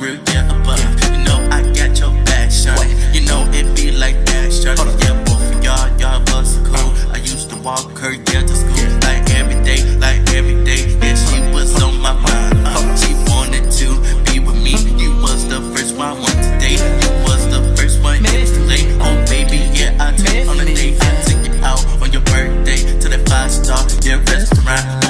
real, yeah, above. Yeah. You know I got your back, son. You know it be like that, son. Yeah, both of y'all, y'all was cool. I used to walk her, yeah, to school. Like every day, like every day. Yeah, she was on my mind. Uh, she wanted to be with me. You was the first one I want today. You was the first one yesterday. Oh, baby, yeah, I took on a date. I took you out on your birthday to that five star, yeah, restaurant.